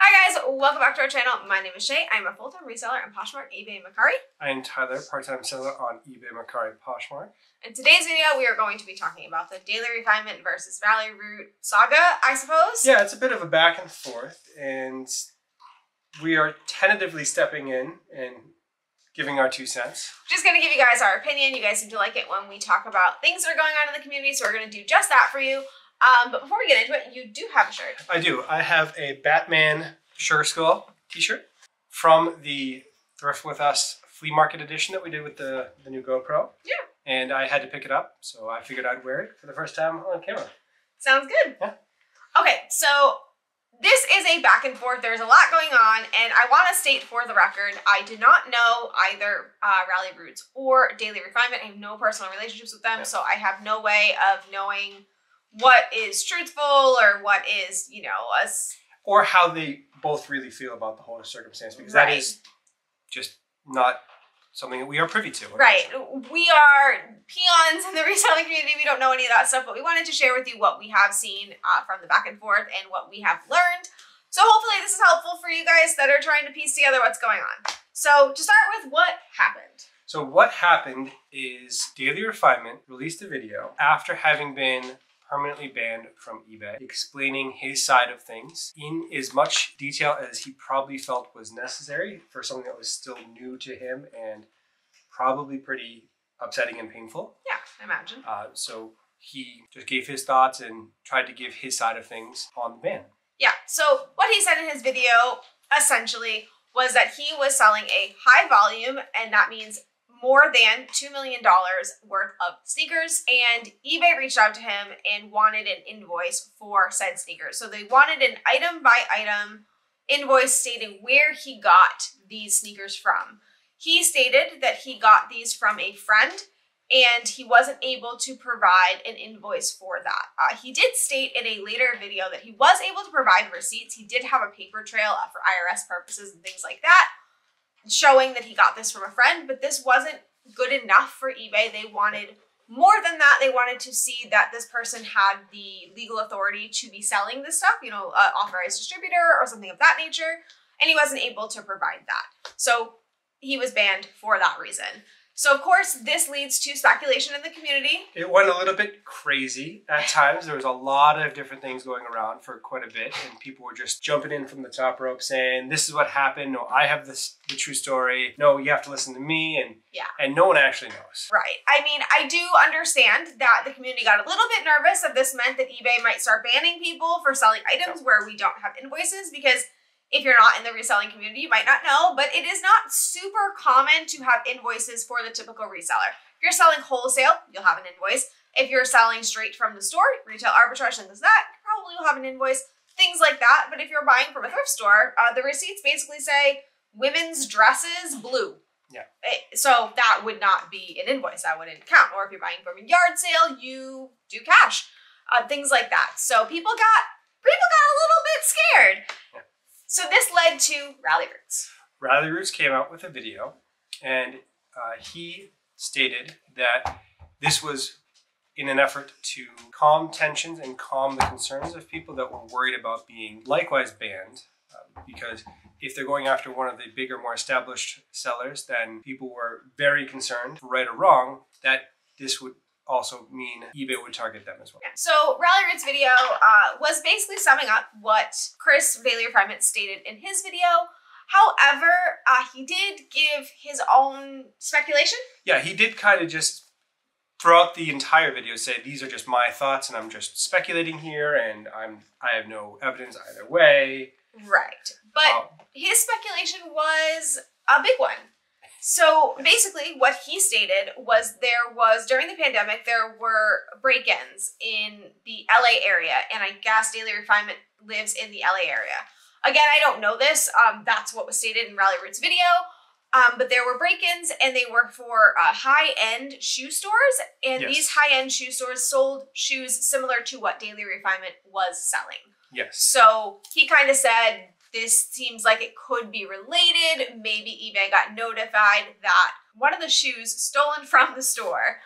Hi guys, welcome back to our channel. My name is Shay. I'm a full-time reseller on Poshmark, eBay, and Mercari. I am Tyler, part-time seller on eBay, Mercari, Poshmark. In today's video, we are going to be talking about the Daily Refinement versus Ralli Root saga, I suppose. Yeah, it's a bit of a back and forth, and we are tentatively stepping in and giving our two cents. Just going to give you guys our opinion. You guys seem to like it when we talk about things that are going on in the community, so we're going to do just that for you. Um, but before we get into it, you do have a shirt. I do. I have a Batman Sugar Skull t-shirt from the Thrift With Us flea market edition that we did with the, the new GoPro. Yeah. And I had to pick it up, so I figured I'd wear it for the first time on camera. Sounds good. Yeah. Okay, so this is a back and forth. There's a lot going on, and I want to state for the record, I did not know either uh, Ralli Roots or Daily Refinement. I have no personal relationships with them, Yeah. so I have no way of knowing what is truthful or what is, you know, us. Or how they both really feel about the whole circumstance, because that Right. is just not something that we are privy to. Right. We are peons in the reselling community. We don't know any of that stuff, but we wanted to share with you what we have seen uh, from the back and forth and what we have learned. So hopefully this is helpful for you guys that are trying to piece together what's going on. So to start with, what happened? So what happened is Daily Refinement released a video after having been permanently banned from eBay, explaining his side of things in as much detail as he probably felt was necessary for something that was still new to him and probably pretty upsetting and painful. Yeah, I imagine. Uh, so he just gave his thoughts and tried to give his side of things on the ban. Yeah, so what he said in his video essentially was that he was selling a high volume, and that means more than $2 million worth of sneakers. And eBay reached out to him and wanted an invoice for said sneakers. So they wanted an item by item invoice stating where he got these sneakers from. He stated that he got these from a friend and he wasn't able to provide an invoice for that. Uh, he did state in a later video that he was able to provide receipts. He did have a paper trail uh, for IRS purposes and things like that, showing that he got this from a friend, but this wasn't good enough for eBay. They wanted more than that. They wanted to see that this person had the legal authority to be selling this stuff, you know, authorized distributor or something of that nature, and he wasn't able to provide that. So he was banned for that reason. So of course, this leads to speculation in the community. It went a little bit crazy at times. There was a lot of different things going around for quite a bit, and people were just jumping in from the top rope saying, "This is what happened." No, I have this the true story. No, you have to listen to me, and Yeah. and no one actually knows. Right. I mean, I do understand that the community got a little bit nervous that this meant that eBay might start banning people for selling items where we don't have invoices because if you're not in the reselling community, you might not know, but it is not super common to have invoices for the typical reseller. If you're selling wholesale, you'll have an invoice. If you're selling straight from the store, retail arbitrage, things like that, you probably will have an invoice, things like that. But if you're buying from a thrift store, uh, the receipts basically say women's dresses blue. Eh, So that would not be an invoice. That wouldn't count. Or if you're buying from a yard sale, you do cash, uh, things like that. So people got people got a little bit scared. So this led to Ralli Roots. Ralli Roots came out with a video, and uh, he stated that this was in an effort to calm tensions and calm the concerns of people that were worried about being likewise banned. um, because if they're going after one of the bigger, more established sellers, then people were very concerned, right or wrong, that this would also mean eBay would target them as well. Yeah. So Ralli Roots video uh, was basically summing up what Chris Daily Refinement stated in his video. However, uh, he did give his own speculation. Yeah, he did kind of just throughout the entire video say these are just my thoughts and I'm just speculating here and I'm I have no evidence either way. Right. But Um, his speculation was a big one. So basically, what he stated was there was during the pandemic, there were break ins in the LA area, and I guess Daily Refinement lives in the LA area. Again, I don't know this. Um, that's what was stated in Ralli Roots video. Um, but there were break ins, and they were for uh, high end shoe stores, and Yes. these high end shoe stores sold shoes similar to what Daily Refinement was selling. yes. So he kind of said, this seems like it could be related. Maybe eBay got notified that one of the shoes stolen from the store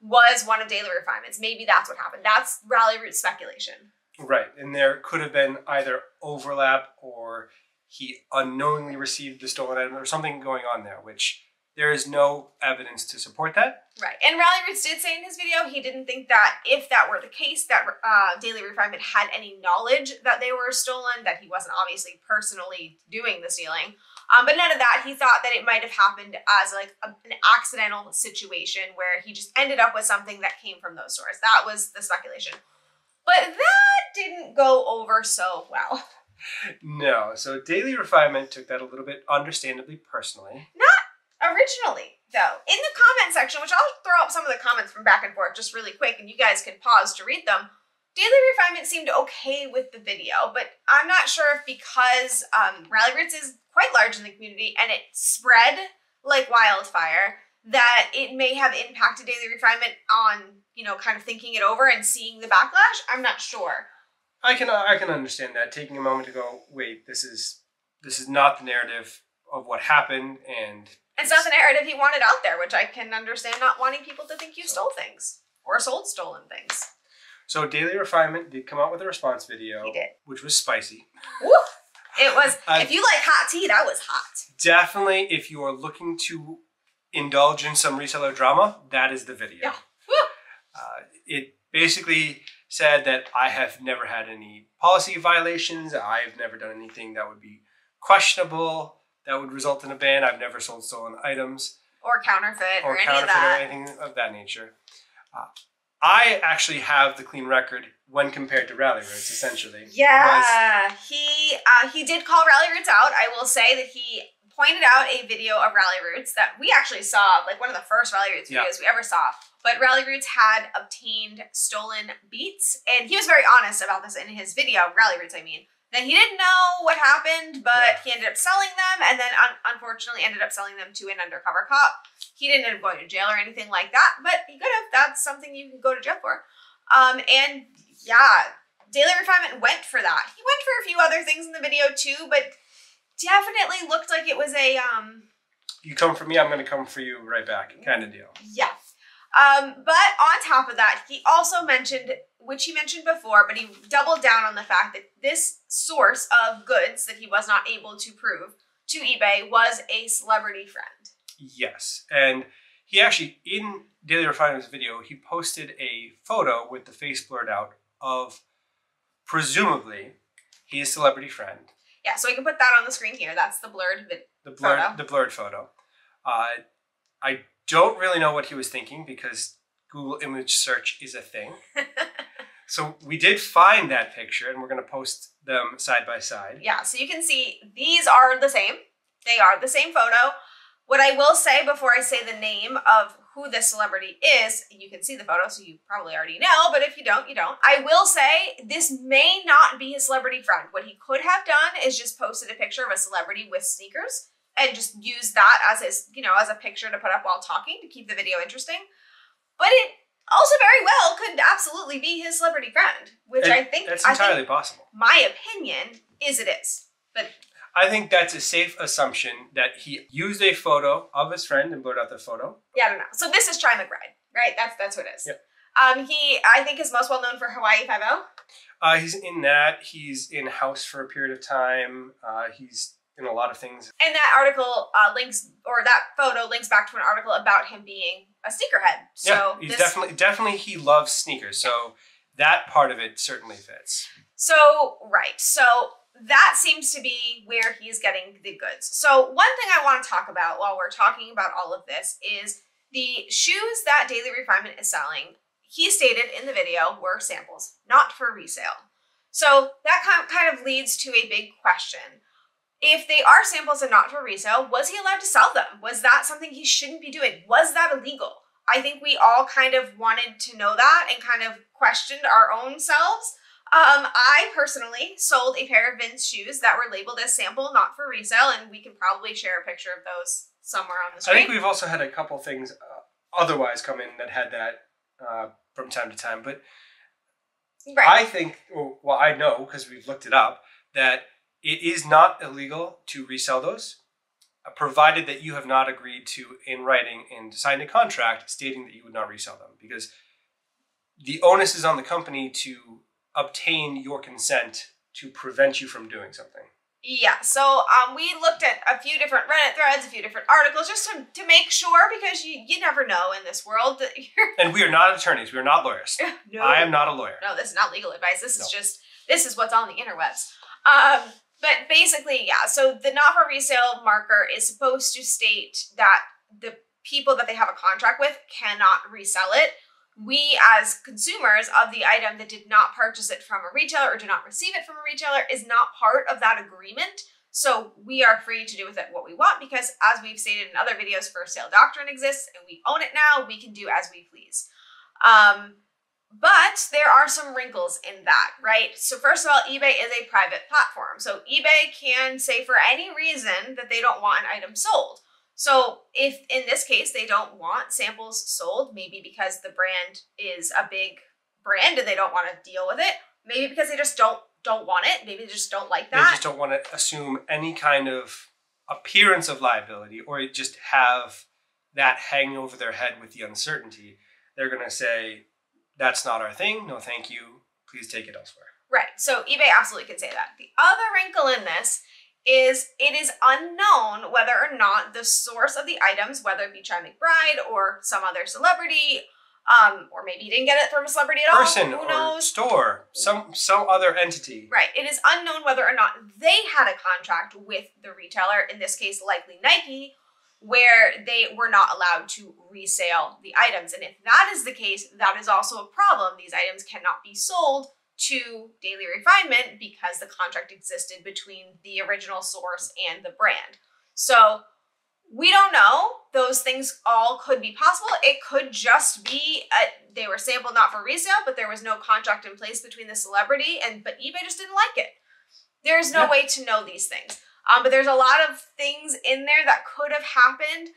was one of Daily Refinement's. Maybe that's what happened. That's Ralli Root speculation. Right. And there could have been either overlap or he unknowingly received the stolen item or something going on there, which there is no evidence to support that. Right. And Ralli Roots did say in his video he didn't think that if that were the case, that uh, Daily Refinement had any knowledge that they were stolen, that he wasn't obviously personally doing the stealing. Um, but none of that. He thought that it might have happened as like a, an accidental situation where he just ended up with something that came from those stores. That was the speculation. But that didn't go over so well. No. So Daily Refinement took that a little bit understandably personally. Not originally, though. In the comment section, which I'll throw up some of the comments from back and forth just really quick, and you guys can pause to read them. Daily Refinement seemed okay with the video, but I'm not sure if because um, Ralli Roots is quite large in the community and it spread like wildfire, that it may have impacted Daily Refinement on, you know, kind of thinking it over and seeing the backlash. I'm not sure. I can I can understand that taking a moment to go, wait, this is this is not the narrative of what happened, and It's not the narrative he wanted out there, which I can understand not wanting people to think you stole things or sold stolen things. so Daily Refinement did come out with a response video, He did. which was spicy. Woo! It was, I- if you like hot tea, that was hot. Definitely, if you are looking to indulge in some reseller drama, that is the video. Yeah. Uh, it basically said that I have never had any policy violations. I've never done anything that would be questionable that would result in a ban. I've never sold stolen items Or counterfeit or, or any of counterfeit or anything of that nature. Uh, I actually have the clean record when compared to Ralli Roots, essentially. Was- Yeah, he uh, he did call Ralli Roots out. I will say that he pointed out a video of Ralli Roots that we actually saw, like one of the first Ralli Roots Yeah. videos we ever saw. But Ralli Roots had obtained stolen beats, and he was very honest about this in his video. Ralli Roots, I mean. That he didn't know what happened, but he ended up selling them, and then un- unfortunately ended up selling them to an undercover cop. He didn't end up going to jail or anything like that, but he could have. That's something you can go to jail for. Um, and yeah, Daily Refinement went for that. He went for a few other things in the video too, but definitely looked like it was a um You come for me, I'm going to come for you right back, kind of deal. yeah. Um, but on top of that, he also mentioned, which he mentioned before, but he doubled down on the fact that this source of goods that he was not able to prove to eBay was a celebrity friend. Yes, and he actually in Daily Refinement's video he posted a photo with the face blurred out of presumably his celebrity friend, Yeah, so we can put that on the screen here. That's the blurred the blurred Photo. the blurred photo. Uh, I don't really know what he was thinking because Google image search is a thing. so we did find that picture, and we're going to post them side by side. Yeah, so you can see these are the same. They are the same photo. What I will say before I say the name of who this celebrity is, you can see the photo, so you probably already know, but if you don't, you don't. I will say this may not be his celebrity friend. What he could have done is just posted a picture of a celebrity with sneakers and just use that as his, you know, as a picture to put up while talking to keep the video interesting. But it also very well could absolutely be his celebrity friend, which And I think that's I think entirely possible. my opinion is it is. But I think that's a safe assumption that he used a photo of his friend and blurred out the photo. yeah, I don't know. So this is Chi McBride, right? That's that's what it is. Yep. Um, he I think is most well known for Hawaii Five O. Uh, he's in that. He's in House for a period of time. Uh, he's in a lot of things. And that article uh, links or that photo links back to an article about him being a sneakerhead. So yeah, he's this, definitely definitely he loves sneakers. So that part of it certainly fits. So, right. So that seems to be where he's getting the goods. So, one thing I want to talk about while we're talking about all of this is the shoes that Daily Refinement is selling. He stated in the video were samples, not for resale. So, that kind kind of leads to a big question. If they are samples and not for resale, was he allowed to sell them? Was that something he shouldn't be doing? Was that illegal? I think we all kind of wanted to know that and kind of questioned our own selves. Um, I personally sold a pair of Vince shoes that were labeled as sample, not for resale, and we can probably share a picture of those somewhere on the screen. I think we've also had a couple things uh, otherwise come in that had that uh, from time to time. But right. I think, well, well I know because we've looked it up that it is not illegal to resell those, uh, provided that you have not agreed to in writing and signed a contract stating that you would not resell them, because the onus is on the company to obtain your consent to prevent you from doing something. Yeah, so um, we looked at a few different Reddit threads, a few different articles, just to, to make sure because you, you never know in this world that you're. And we are not attorneys. We are not lawyers. no, I am not a lawyer. no, this is not legal advice. This is No. just this is what's on the interwebs. Um, but basically, yeah. So the not for resale marker is supposed to state that the people that they have a contract with cannot resell it. We, as consumers of the item that did not purchase it from a retailer or did not receive it from a retailer, is not part of that agreement. So we are free to do with it what we want because, as we've stated in other videos, first sale doctrine exists and we own it now. We can do as we please. Um, but there are some wrinkles in that, right? So, first of all, eBay is a private platform. So, eBay can say for any reason that they don't want an item sold. So, if in this case they don't want samples sold, maybe because the brand is a big brand and they don't want to deal with it, maybe because they just don't don't want it, maybe they just don't like that. They just don't want to assume any kind of appearance of liability or just have that hanging over their head with the uncertainty. They're going to say, that's not our thing. No, thank you. Please take it elsewhere. Right. So eBay absolutely can say that. The other wrinkle in this is it is unknown whether or not the source of the items, whether it be Chi McBride or some other celebrity, um, or maybe he didn't get it from a celebrity at Person all. Who or knows? store, some some other entity. Right. It is unknown whether or not they had a contract with the retailer, in this case, likely Nike, where they were not allowed to resale the items. And if that is the case, that is also a problem. These items cannot be sold to Daily Refinement because the contract existed between the original source and the brand. So we don't know. Those things all could be possible. It could just be a, they were sampled not for resale, but there was no contract in place between the celebrity and but eBay just didn't like it. There's no Yeah. way to know these things. Um, but there's a lot of things in there that could have happened.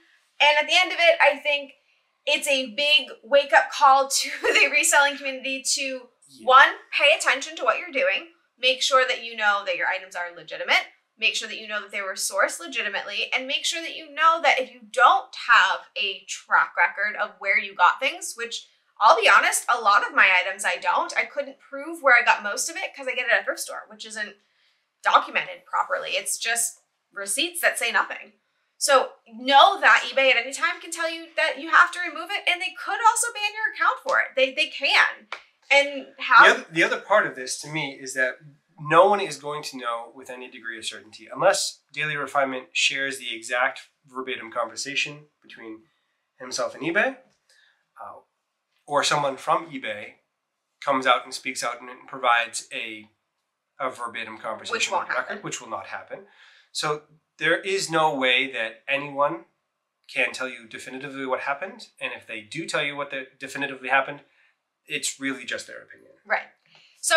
And at the end of it, I think it's a big wake up call to the reselling community to Yeah. one, pay attention to what you're doing. Make sure that you know that your items are legitimate. Make sure that you know that they were sourced legitimately. And make sure that you know that if you don't have a track record of where you got things, which I'll be honest, a lot of my items I don't. I couldn't prove where I got most of it because I get it at a thrift store, which isn't documented properly. It's just receipts that say nothing. So know that eBay at any time can tell you that you have to remove it, and they could also ban your account for it. They they can. And how The other, the other part of this to me is that no one is going to know with any degree of certainty unless Daily Refinement shares the exact verbatim conversation between himself and eBay, uh, or someone from eBay comes out and speaks out and provides a a verbatim conversation Which won't record, happen. which will not happen. So there is no way that anyone can tell you definitively what happened, and if they do tell you what the definitively happened, it's really just their opinion. Right. So,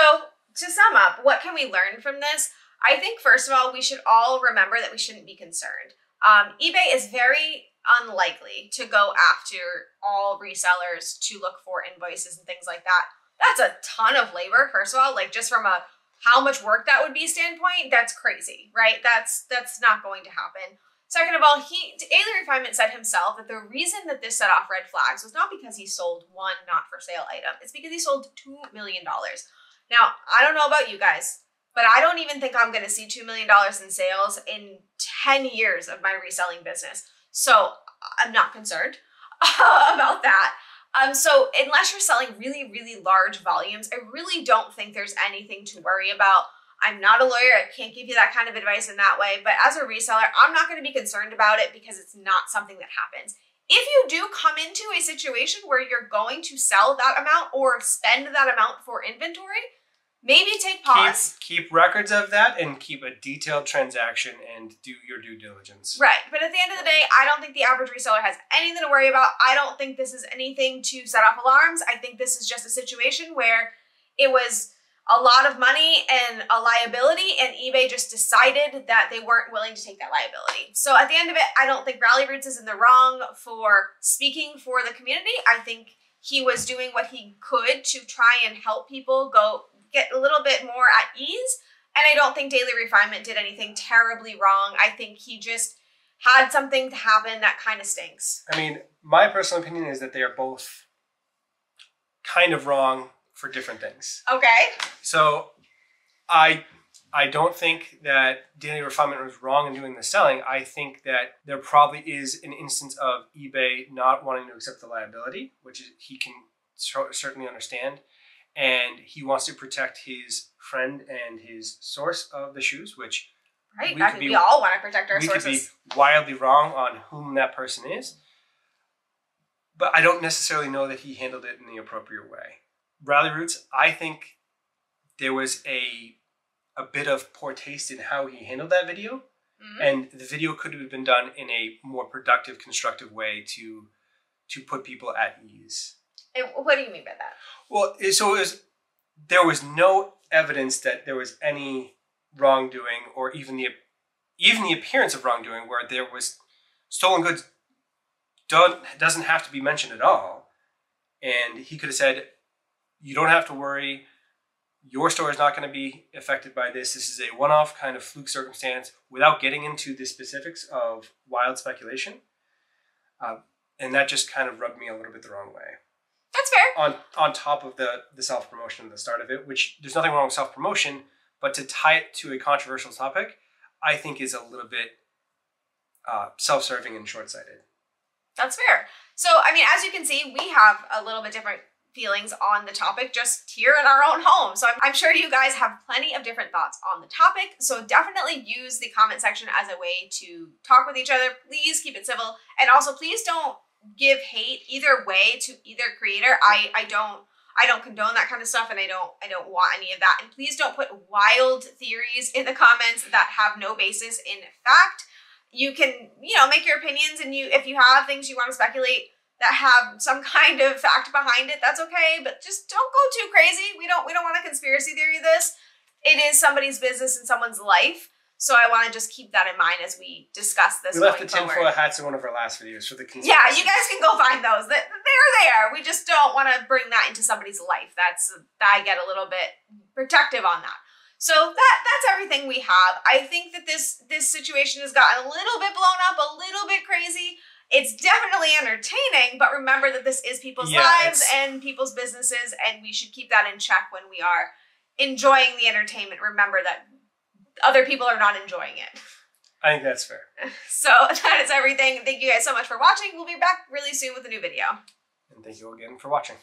to sum up, what can we learn from this? I think, first of all, we should all remember that we shouldn't be concerned. Um, eBay is very unlikely to go after all resellers to look for invoices and things like that. That's a ton of labor, first of all, like just from a how much work that would be standpoint, that's crazy, right? That's that's not going to happen. Second of all, he Daily Refinement said himself that the reason that this set off red flags was not because he sold one not for sale item. It's because he sold two million dollars. Now, I don't know about you guys, but I don't even think I'm gonna see two million dollars in sales in 10 years of my reselling business. So I'm not concerned about that. Um, so unless you're selling really, really large volumes, I really don't think there's anything to worry about. I'm not a lawyer. I can't give you that kind of advice in that way. But as a reseller, I'm not going to be concerned about it because it's not something that happens. If you do come into a situation where you're going to sell that amount or spend that amount for inventory, maybe take pause. Keep, keep records of that and keep a detailed transaction and do your due diligence. Right. But at the end of the day, I don't think the average reseller has anything to worry about. I don't think this is anything to set off alarms. I think this is just a situation where it was a lot of money and a liability, and eBay just decided that they weren't willing to take that liability. So at the end of it, I don't think Ralli Roots is in the wrong for speaking for the community. I think he was doing what he could to try and help people go get a little bit more at ease. And I don't think Daily Refinement did anything terribly wrong. I think he just had something to happen that kind of stinks. I mean, my personal opinion is that they are both kind of wrong for different things. Okay. So I I don't think that Daily Refinement was wrong in doing the selling. I think that there probably is an instance of eBay not wanting to accept the liability, which is, he can certainly understand. And he wants to protect his friend and his source of the shoes, which Right? We I could mean, be- we all want to protect our we sources. could be wildly wrong on whom that person is. But I don't necessarily know that he handled it in the appropriate way. Ralli Roots, I think there was a a bit of poor taste in how he handled that video, Mhm. and the video could have been done in a more productive, constructive way to to put people at ease. And what do you mean by that? Well, so it was there was no evidence that there was any wrongdoing or even the even the appearance of wrongdoing where there was stolen goods don't, doesn't have to be mentioned at all. And he could have said, "You don't have to worry. Your store is not going to be affected by this. This is a one-off kind of fluke circumstance," without getting into the specifics of wild speculation. Uh, and that just kind of rubbed me a little bit the wrong way That's fair. on on top of the the self promotion at the start of it, which there's nothing wrong with self promotion, but to tie it to a controversial topic, I think is a little bit uh, self serving and short sighted. That's fair. So, I mean, as you can see, we have a little bit different feelings on the topic just here in our own home. So, I'm, I'm sure you guys have plenty of different thoughts on the topic. So, definitely use the comment section as a way to talk with each other. Please keep it civil. And also, please don't give hate either way to either creator. I, I don't. I don't condone that kind of stuff and I don't I don't want any of that. And please don't put wild theories in the comments that have no basis in fact you can you know make your opinions and you if you have things you want to speculate that have some kind of fact behind it that's okay but just don't go too crazy we don't we don't want a conspiracy theory this it is somebody's business and someone's life so i want to just keep that in mind as we discuss this We left the tinfoil hats in one of our last videos for the yeah you guys can go find those they're there we just don't want to bring that into somebody's life that's i get a little bit protective on that so that that's everything we have. I think that this this situation has gotten a little bit blown up, a little bit crazy. It's definitely entertaining, but remember that this is people's Yeah, lives it's- and people's businesses, and we should keep that in check when we are enjoying the entertainment. Remember that other people are not enjoying it. I think that's fair. So that is everything. Thank you guys so much for watching. We'll be back really soon with a new video. And thank you again for watching.